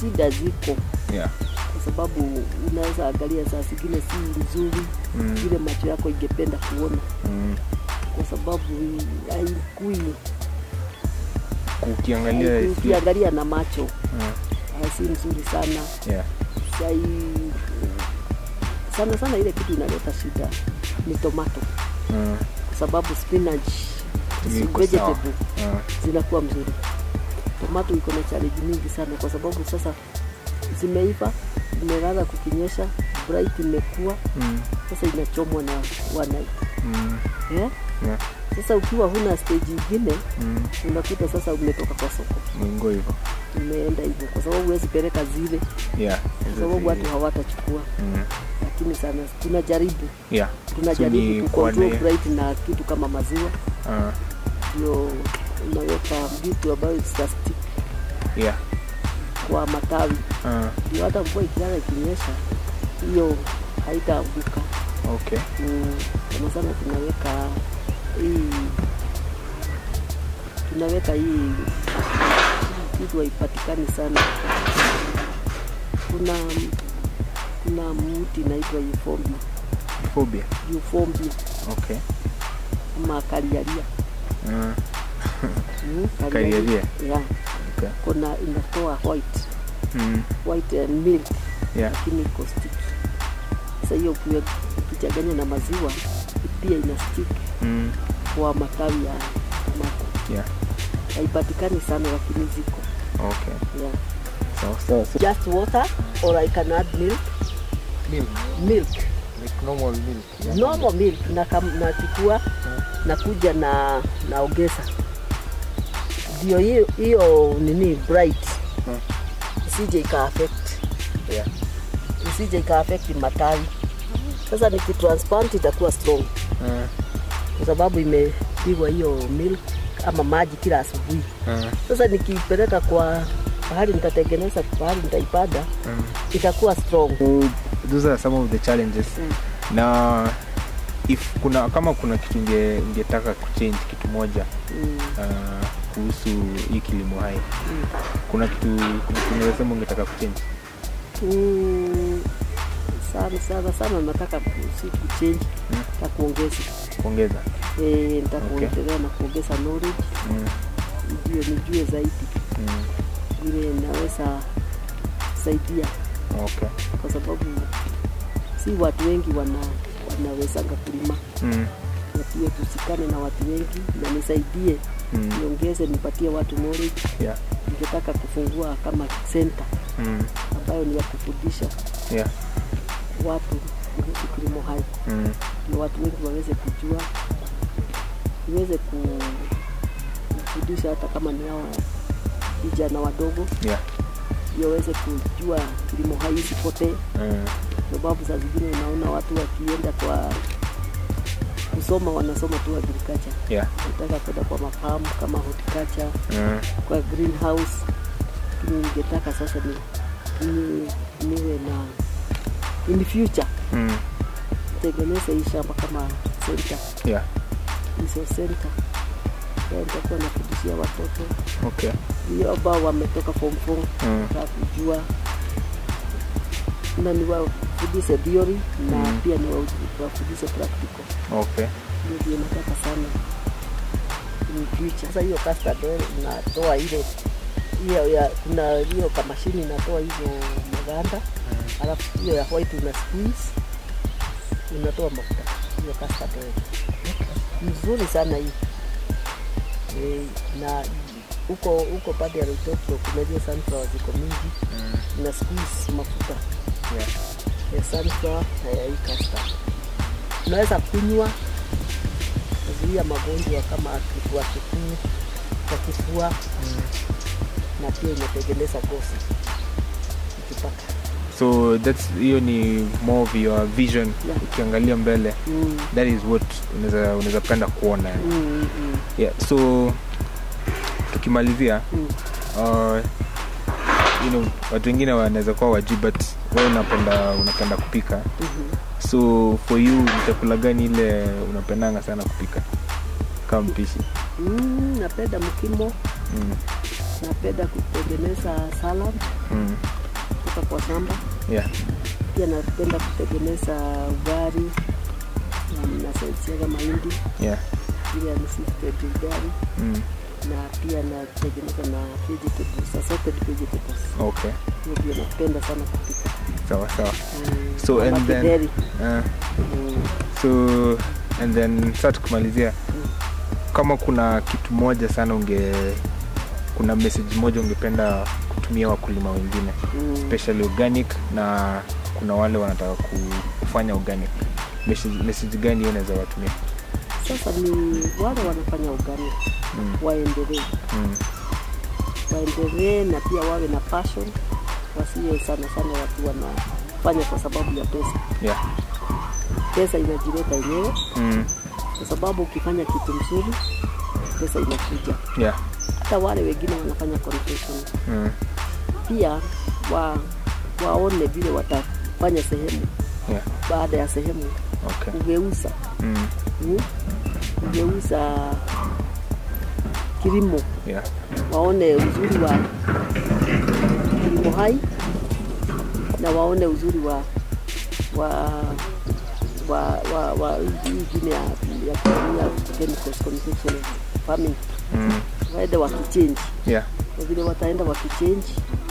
shida ziko, yeah. kwa sababu unaweza angalia saa zingine si nzuri Mm. ile macho yako ingependa kuona, Mm. kwa sababu haikui ukiangalia ukiangalia na macho yeah. ah, si nzuri sana yeah. sai sana sana ile kitu inaleta shida ni tomato mm. kwa sababu spinach vegetable sawa. Mm. zinakuwa mzuri tomato iko na challenge mingi sana kwa sababu sasa zimeiva imelala kukinyesha bright imekuwa Mm. sasa inachomwa na wana Mm. yeah? yeah. sasa ukiwa huna stage ingine mm. unakuta sasa umetoka kwa soko mwingo hivyo umeenda hivyo kwa sababu huwezi peleka zile yeah. kwa sababu watu hawatachukua mm. lakini sana tunajaribu yeah. tunajaribu so, kucontrol bright na kitu kama maziwa Ah, ndio unaweka vitu ambayo zitastik yeah. kwa matawi. Ndio uh. hata mvua ikilala ikinyesha hiyo haitaanguka. Okay. Mm, sana sana tunaweka hii tunaweka hii kitu haipatikani sana. Kuna kuna mti inaitwa euphorbia. Phobia euphorbia. Okay. Ama kariaria. Ah, Mm, yeah. okay. Kuna inatoa white. Mm. white and milk. Yeah. Lakini iko stick sasa hiyo ukichanganya na maziwa pia ina stick mm. kwa matawi ya tomato yeah. Haipatikani sana lakini ziko. Okay. Yeah. So, so, so, just water or I can add milk. Milk. Milk. Like normal milk. Yeah. normal milk. Na nachukua nachukua nakuja na naongeza ndio hiyo hiyo nini bright Hmm. isije ika affect yeah isije ika affect matawi sasa nikitransplant itakuwa strong hmm. kwa sababu imepigwa hiyo milk ama maji kila asubuhi hmm. sasa nikipeleka kwa pahali nitatengeneza pahali nitaipada mm. itakuwa strong so those are some of the challenges Mm. na if kuna kama kuna kitu ngetaka ungetaka kuchange kitu moja mm. uh, kuhusu hii kilimo hai. Mm. kuna kitu kuna kitu unaweza sema ungetaka kuchenji Mm, sana sana sana nataka si kuchenji Mm. na kuongeza. Kuongeza? E, nitakuendelea na kuongeza knowledge. Mm. ndio nijue zaidi. Mm. vile naweza saidia. Okay. Kwa sababu si watu wengi wana wanawezanga kulima. Mm. natuwe tusikane na watu wengi na nisaidie Mm. niongeze nipatie watu knowledge yeah ningetaka kufungua kama center mm. ambayo ni ya kufundisha yeah watu kuhusu kilimo hai mm. na watu wengi waweze kujua iweze ku, kufundisha hata kama ni hawa vijana wadogo yeah waweze kujua kilimo hai pote, mm. sababu saa zingine unaona watu wakienda kwa kusoma wanasoma tu agriculture, yeah. Nataka kwenda kwa mafamu kama horticulture, mm. kwa greenhouse. Lakini ningetaka sasa ni, ni, niwe na in the future. Mm. tengeneze hii shamba kama center, yeah. Hizo center. Ntakuwa nitakuwa nafundishia watoto. Okay. Hiyo ambao wametoka form mm. kujua na niwafundishe theory na Mm. pia niwafundishe practical. okay ndio nataka sana in future. Sasa hiyo custard oil inatoa ile hiyo ya kuna hiyo kamashini inatoa hizo maganda, alafu hiyo ya white una squeeze unatoa mafuta. Hiyo custard oil mzuri sana hii e, na huko huko pande ya Loitoktok kuna hiyo sunflower ziko mingi mm. na squeeze mafuta ya sunflower na ya custard. Unaweza kunywa kuzuia magonjwa kama kifua kikuu kwa kifua mm. na pia inatengeneza gosi ukipaka. so that's hiyo ni more of your vision Yeah. ukiangalia mbele Mm, that is what unaweza unaweza penda kuona mm, mm, yeah so tukimalizia mm. uh, you know, watu wengine wanaweza kuwa wajui but wewe unapenda unapenda kupika mm-hmm. so for you ni chakula gani ile unapendanga sana kupika kama mpishi Mm, napenda mkimo, mm. napenda kutengeneza salad Mm. kutoka kwa shamba. yeah Pia napenda kutengeneza ugali na nasaidiaga mahindi yeah ile ya mm. Na pia natengeneza na vegetables, assorted vegetables. okay. Hiyo ndio napenda sana kupika. sawa sawa. Mm, So, and then- uh, Mm, so and then sasa tukimalizia kama kuna kitu moja sana unge kuna message moja ungependa kutumia wakulima wengine mm. especially organic na kuna wale wanataka kufanya organic message, message gani hiyo unaweza watumia Sasa ni wale wanafanya ugani mm. waendelee, mm. waendelee na pia wawe na passion, wasiwe sana sana watu wanafanya kwa sababu ya pesa. yeah Pesa inajileta yenyewe, mm. kwa sababu ukifanya kitu mzuri pesa inakuja. yeah Hata wale wengine wanafanya confession mm. pia wa, waone vile watafanya sehemu yeah baada ya sehemu okay kugeuza mm. mm, kugeuza kilimo yeah waone uzuri wa kilimo hai na waone uzuri wa wa wa wa, wa wa ingine ya, ya kutumia chemicals conventional farming mm. waende wakichange yeah kwa vile wataenda wakichange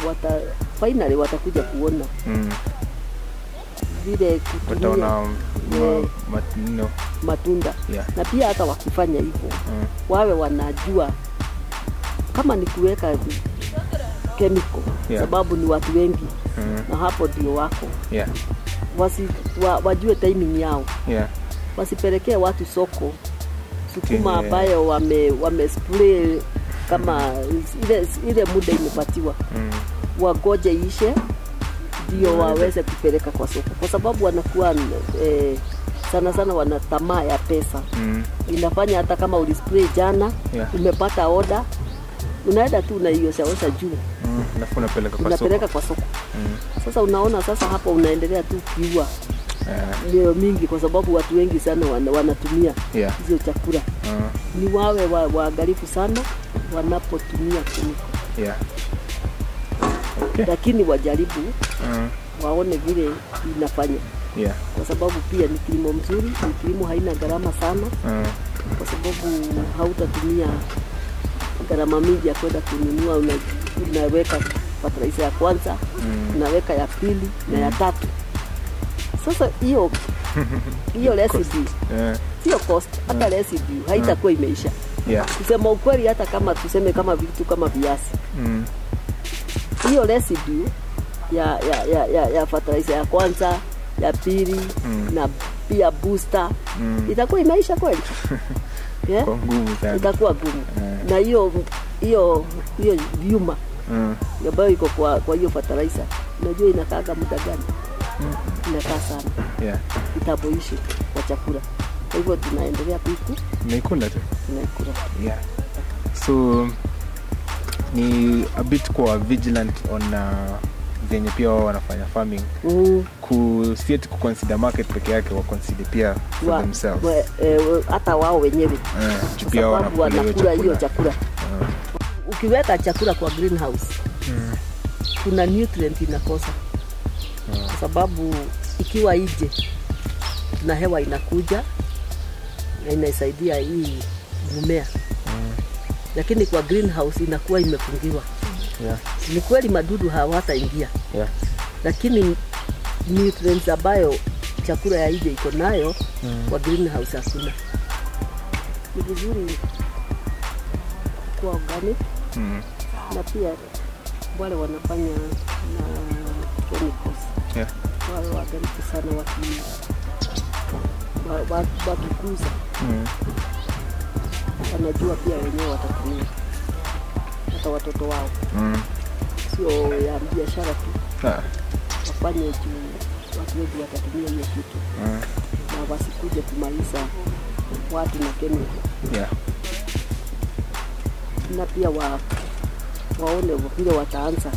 wata finally watakuja kuona mm. vile kutumia wataona Yeah. Ma, ma, no. matunda. Yeah. Na pia hata wakifanya hivyo. Mm. wawe wanajua kama ni kuweka kemiko Yeah. sababu ni watu wengi. Mm. na hapo ndio wako. Yeah. Wasi, wa, wajue timing yao. Yeah. Wasipelekee watu soko. Sukuma ambayo ambayo wame, wame spray kama ile, ile muda imepatiwa. Mm. wagoje ishe ndio waweze kupeleka kwa soko kwa sababu wanakuwa eh, sana sana wana tamaa ya pesa Mm. inafanya hata kama ulispray jana Yeah. umepata oda unaenda tu unaioshaosha juu Mm. unapeleka kwa unapeleka soko kwa soko mm. sasa unaona sasa hapo unaendelea tu kiua yeah. mioyo mingi kwa sababu watu wengi sana wanatumia wanatumia yeah hizo chakula uh, ni wawe wa- wa sana wanapotumia kemiko yeah lakini wajaribu mm. waone vile inafanya. Yeah. Kwa sababu pia ni kilimo mzuri ni kilimo haina gharama sana. Mm. kwa sababu hautatumia gharama mingi ya kwenda kununua una, unaweka fertilizer ya kwanza mm. unaweka ya pili mm. na ya tatu. Sasa hiyo hiyo uh, sio cost hata residue haitakuwa imeisha. Yeah. Kusema ukweli hata kama tuseme kama vitu kama viasi mm. Hiyo residue ya ya ya, ya, ya fertilizer ya kwanza ya pili Mm. na pia booster Mm. itakuwa imeisha kweli Yeah? kwa ngumu sana itakuwa gumu yeah. na hiyo hiyo hiyo vyuma Mm. ambayo iko kwa kwa hiyo fertilizer unajua inakaaga muda gani mm. inakaa sana yeah itaboishi kwa chakula kwa hivyo tunaendelea kuiku naikula tu tunaikula yeah so ni a bit kwa vigilant on uh, zenye pia wao wanafanya farming. Mm. ku si ku kuconsider market peke yake wa consider pia for wa- themselves. eh, hata wao wenyewe. Eh, pia wanakula hiyo chakula. Eh, ukiweka chakula kwa greenhouse mm, kuna nutrient inakosa. Kwa sababu ikiwa ije na hewa inakuja na inaisaidia hii mmea mm, lakini kwa greenhouse inakuwa imefungiwa. Yeah, ni kweli madudu hawataingia. Yeah, lakini nutrients ambayo chakula ya nje iko nayo mm, kwa greenhouse hakuna. Ni vizuri kuwa organic. Mm, na pia wale wanafanya na chemicals. Yeah, wawe waangalifu sana waki wa- wa- wakikuza. Mm, wanajua pia wenyewe watatumia. Hata watoto wao. Mm. sio ya biashara tu. Wafanye juu. Watu wengi watatumia hiyo kitu. Mm, na wasikuja kumaliza watu na chemical yeah, na pia wa, waone vile wataanza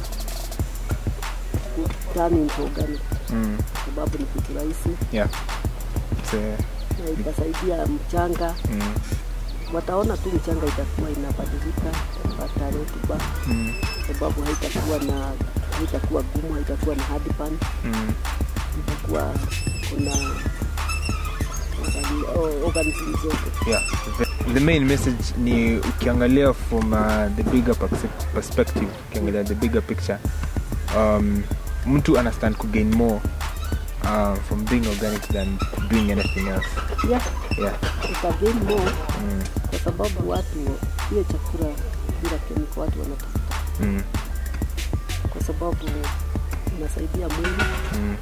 kutani into organic mm, sababu ni kitu rahisi. Yeah. Na itasaidia mchanga. Mm, wataona tu mchanga itakuwa inabadilika itapata rutuba mm, sababu haitakuwa na haitakuwa gumu haitakuwa na hard pan. Mm, itakuwa kuna organism zote yeah. The, main message ni ukiangalia from uh, the bigger perspective ukiangalia the bigger picture um, mtu understand ku gain more uh, from being organic than doing anything else. Yeah, yeah. More mm, sababu watu hiyo chakula bila kemiko watu wanatafuta. Mm, kwa sababu inasaidia mwili mm,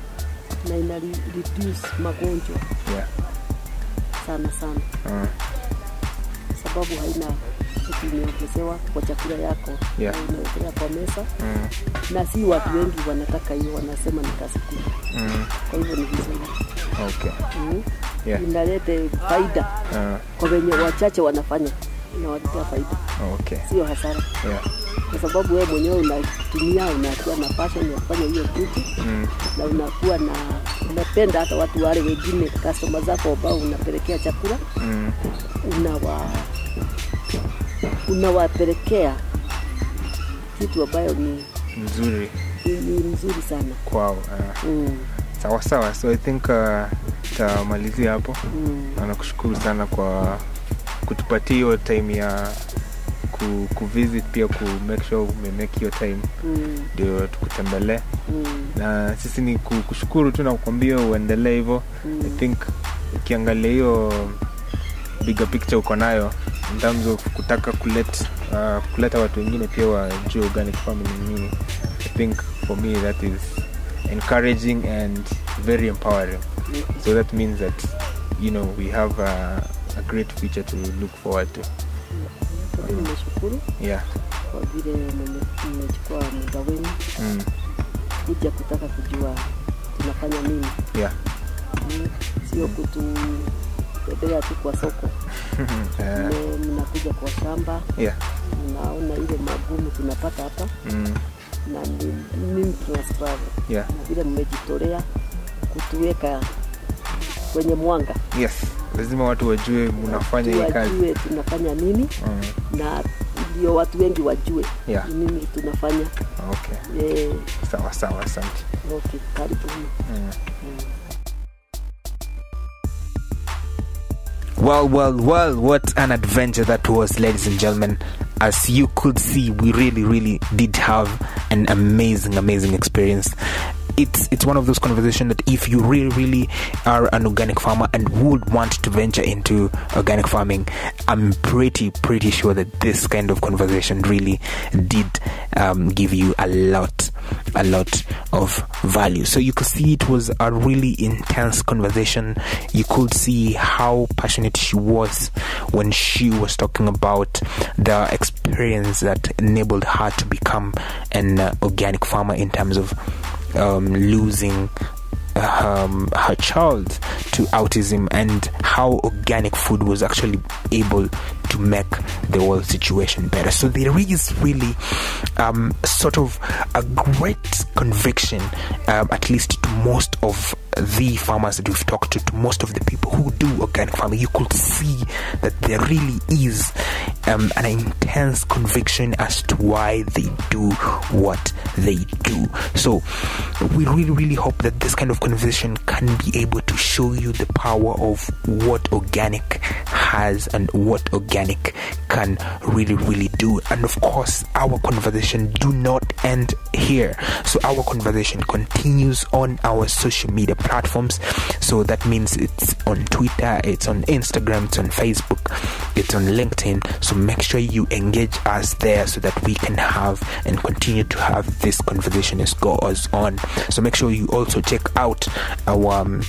na ina re- reduce magonjwa yeah. sana sana. Mm. sababu haina imeongezewa kwa chakula yako. Yeah. na unawekelea kwa meza mm, na si watu wengi wanataka hiyo wanasema ni kazi kubwa. Mm, kwa hivyo ni vizuri. Okay. Mm. Yeah. Inalete faida uh, kwa wenye wachache wanafanya. Inawaletea faida. Okay. Sio hasara. Yeah. Kwa sababu wewe mwenyewe unatumia unakuwa na passion ya kufanya hiyo kitu mm, na unakuwa na unapenda hata watu wale wengine customer zako ambao unapelekea chakula. Mm, unawa unawapelekea kitu ambayo ni, mzuri. ni, ni mzuri sana. Kwao uh, mm, sawa sawa. So i think uh, tamalizia hapo. Mm, na nakushukuru sana kwa kutupatia hiyo time ya ku, kuvisit pia ku make sure umemake hiyo time. Mm, ndio tukutembelee mm, na sisi ni kushukuru tu na kukwambia uendelee hivyo. Mm. i think ukiangalia hiyo bigger picture uko nayo in terms of kutaka kulet, uh, kuleta watu wengine pia wajue organic farming ni nini. I think for me that is encouraging and very empowering. mm. So that means that you know we have a, a great future to look forward to. Nimeshukuru. Yeah. Kwa vile mmechukua muda wenu. Mm. kuja kutaka kujua tunafanya nini. Yeah. Mm, sio kututembelea tu kwa soko. Mnakuja kwa shamba. Yeah. Mnaona ile magumu tunapata hapa. Mm. na mimi yeah. Na vile mmejitolea kutuweka kwenye mwanga yes lazima watu wajue mnafanya hii kazi wajue tunafanya nini mm. na ndio watu wengi wajue Yeah. nini tunafanya okay yeah. sawa sawa asante okay, karibuni mm. Well, well, well, what an adventure that was, ladies and gentlemen. As you could see, we really, really did have an amazing, amazing experience. It's it's one of those conversations that if you really really are an organic farmer and would want to venture into organic farming i'm pretty pretty sure that this kind of conversation really did um, give you a lot a lot of value. So you could see it was a really intense conversation. You could see how passionate she was when she was talking about the experience that enabled her to become an uh, organic farmer in terms of um, losing um, her child to autism and how organic food was actually able to make the whole situation better. So there is really um, sort of a great conviction, um, at least to most of the farmers that we've talked to, to most of the people who do organic farming. You could see that there really is um, an intense conviction as to why they do what they do. So we really, really hope that this kind of conversation can be able to show you the power of what organic has and what organic can really, really do. And of course, our conversation do not end here. So our conversation continues on our social media platforms. So that means it's on Twitter, it's on Instagram, it's on Facebook, it's on LinkedIn. So make sure you engage us there so that we can have and continue to have this conversation as goes on. So make sure you also check out our um,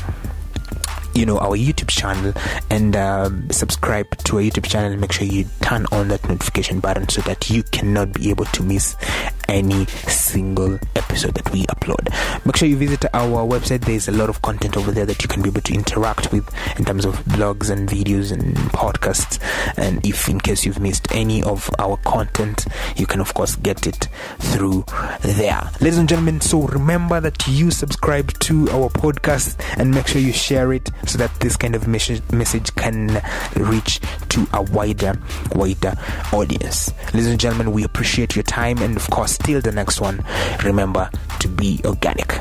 you know our youtube channel and um, subscribe to our youtube channel make sure you turn on that notification button so that you cannot be able to miss any single episode that we upload. Make sure you visit our website. There's a lot of content over there that you can be able to interact with in terms of blogs and videos and podcasts. And if in case you've missed any of our content you can of course get it through there. Ladies and gentlemen so remember that you subscribe to our podcast and make sure you share it so that this kind of message, message can reach to a wider wider audience. Ladies and gentlemen we appreciate your time and of course till the next one. Remember to be organic